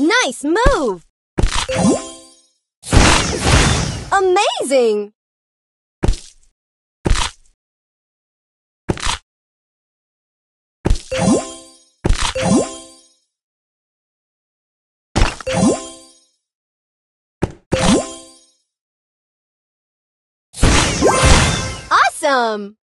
Nice move! Amazing! Awesome!